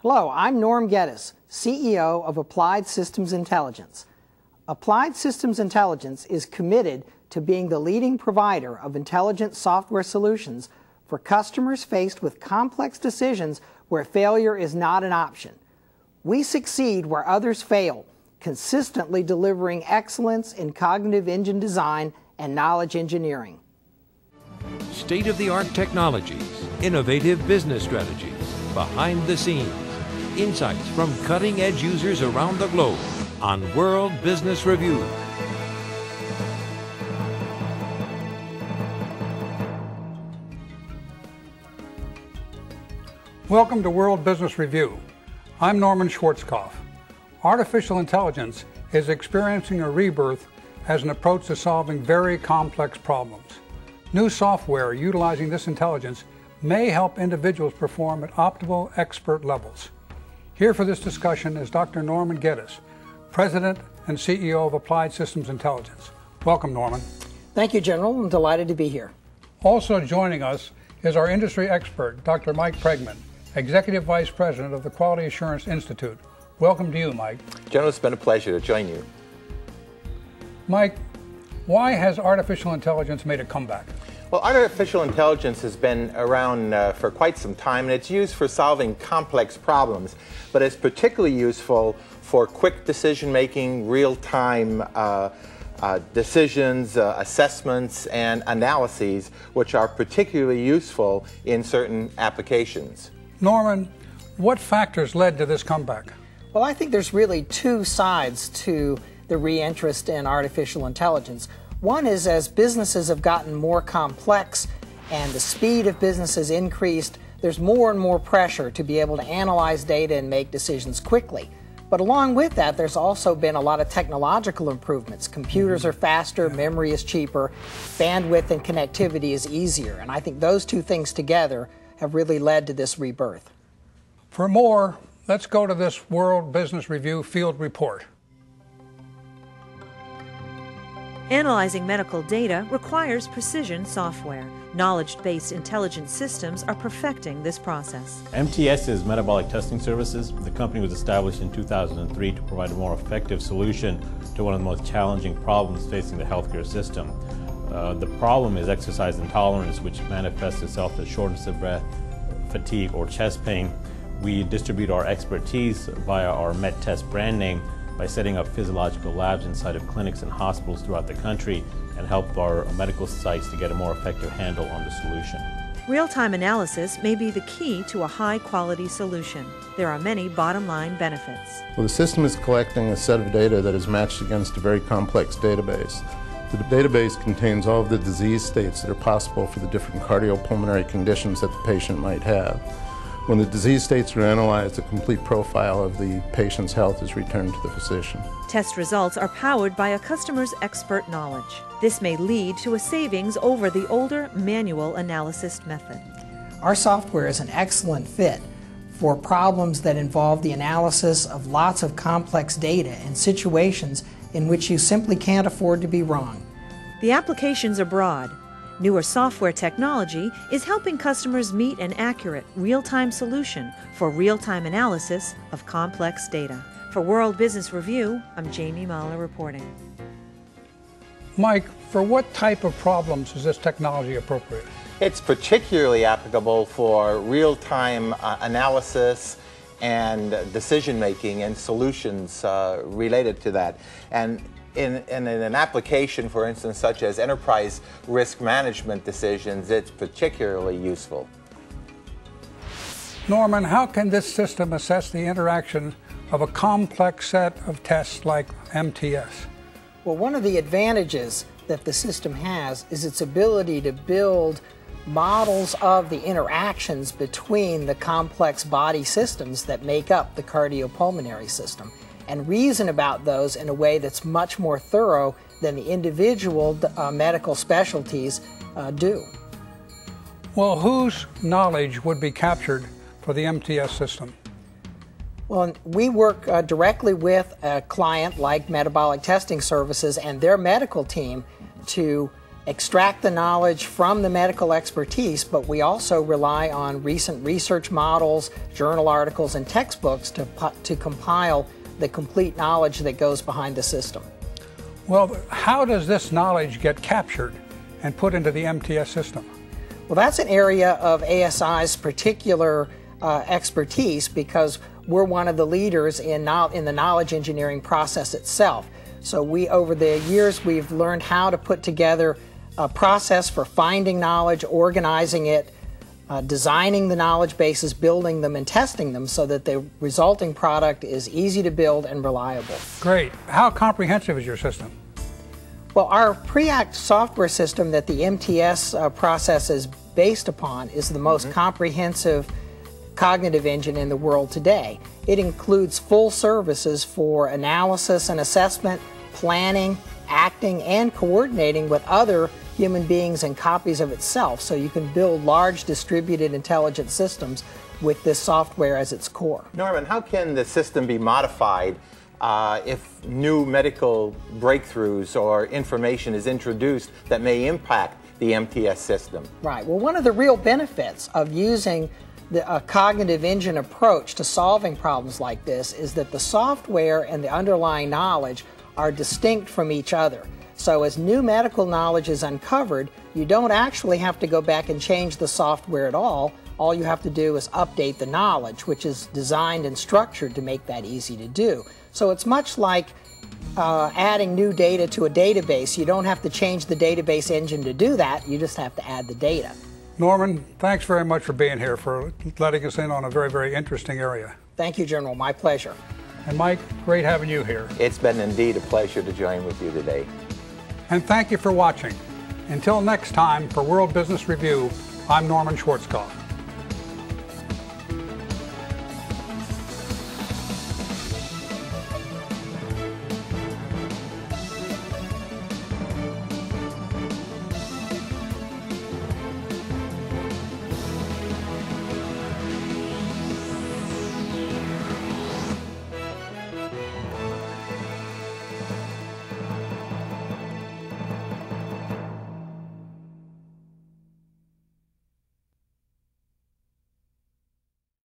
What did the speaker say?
Hello, I'm Norm Geddes, CEO of Applied Systems Intelligence. Applied Systems Intelligence is committed to being the leading provider of intelligent software solutions for customers faced with complex decisions where failure is not an option. We succeed where others fail, consistently delivering excellence in cognitive engine design and knowledge engineering. State of the art technologies, innovative business strategies, behind the scenes, insights from cutting edge users around the globe on World Business Review. Welcome to World Business Review. I'm Norman Schwarzkopf. Artificial intelligence is experiencing a rebirth as an approach to solving very complex problems. New software utilizing this intelligence may help individuals perform at optimal expert levels. Here for this discussion is Dr. Norman Geddes, President and CEO of Applied Systems Intelligence. Welcome, Norman. Thank you, General. I'm delighted to be here. Also joining us is our industry expert, Dr. Mike Pregman, Executive Vice President of the Quality Assurance Institute. Welcome to you, Mike. General, it's been a pleasure to join you. Mike, why has artificial intelligence made a comeback? Well, artificial intelligence has been around uh, for quite some time and it's used for solving complex problems, but it's particularly useful for quick decision making, real time uh, uh, decisions, uh, assessments, and analyses, which are particularly useful in certain applications. Norman, what factors led to this comeback? Well, I think there's really two sides to the reinterest in artificial intelligence. One is as businesses have gotten more complex and the speed of business has increased, there's more and more pressure to be able to analyze data and make decisions quickly. But along with that, there's also been a lot of technological improvements. Computers mm-hmm. are faster, memory is cheaper, bandwidth and connectivity is easier. And I think those two things together have really led to this rebirth. For more, let's go to this World Business Review field report. Analyzing medical data requires precision software. Knowledge based intelligent systems are perfecting this process. MTS is Metabolic Testing Services. The company was established in 2003 to provide a more effective solution to one of the most challenging problems facing the healthcare system uh, the problem is exercise intolerance, which manifests itself as shortness of breath, fatigue, or chest pain. We distribute our expertise via our MedTest brand name by setting up physiological labs inside of clinics and hospitals throughout the country and help our medical sites to get a more effective handle on the solution. Real time analysis may be the key to a high quality solution. There are many bottom line benefits. Well, the system is collecting a set of data that is matched against a very complex database. The database contains all of the disease states that are possible for the different cardiopulmonary conditions that the patient might have. When the disease states are analyzed, a complete profile of the patient's health is returned to the physician. Test results are powered by a customer's expert knowledge. This may lead to a savings over the older manual analysis method. Our software is an excellent fit for problems that involve the analysis of lots of complex data and situations in which you simply can't afford to be wrong. The applications are broad. Newer software technology is helping customers meet an accurate, real time solution for real time analysis of complex data. For World Business Review, I'm Jamie Mahler reporting. Mike, for what type of problems is this technology appropriate? It's particularly applicable for real time uh, analysis and decision making and solutions uh, related to that. And in, in, an application, for instance, such as enterprise risk management decisions, it's particularly useful. Norman, how can this system assess the interaction of a complex set of tests like MTS? Well, one of the advantages that the system has is its ability to build models of the interactions between the complex body systems that make up the cardiopulmonary system and reason about those in a way that's much more thorough than the individual uh, medical specialties uh, do. Well, whose knowledge would be captured for the MTS system? Well, we work uh, directly with a client like Metabolic Testing Services and their medical team to extract the knowledge from the medical expertise, but we also rely on recent research models, journal articles, and textbooks to, to compile the complete knowledge that goes behind the system. Well, how does this knowledge get captured and put into the MTS system? Well, that's an area of ASI's particular uh, expertise because we're one of the leaders in, no- in the knowledge engineering process itself. So we, over the years, we've learned how to put together a process for finding knowledge, organizing it, uh, designing the knowledge bases, building them, and testing them so that the resulting product is easy to build and reliable. Great. How comprehensive is your system? Well, our PreAct software system that the MTS uh, process is based upon is the most mm-hmm. comprehensive cognitive engine in the world today. It includes full services for analysis and assessment, planning, acting, and coordinating with other human beings and copies of itself. So you can build large distributed intelligent systems with this software as its core. Norman, how can the system be modified uh, if new medical breakthroughs or information is introduced that may impact the MTS system? Right. Well, one of the real benefits of using the cognitive engine approach to solving problems like this is that the software and the underlying knowledge are distinct from each other. So, as new medical knowledge is uncovered, you don't actually have to go back and change the software at all. All you have to do is update the knowledge, which is designed and structured to make that easy to do. So, it's much like uh, adding new data to a database. You don't have to change the database engine to do that, you just have to add the data. Norman, thanks very much for being here, for letting us in on a very, very interesting area. Thank you, General. My pleasure. And Mike, great having you here. It's been indeed a pleasure to join with you today. And thank you for watching. Until next time, for World Business Review, I'm Norman Schwarzkopf.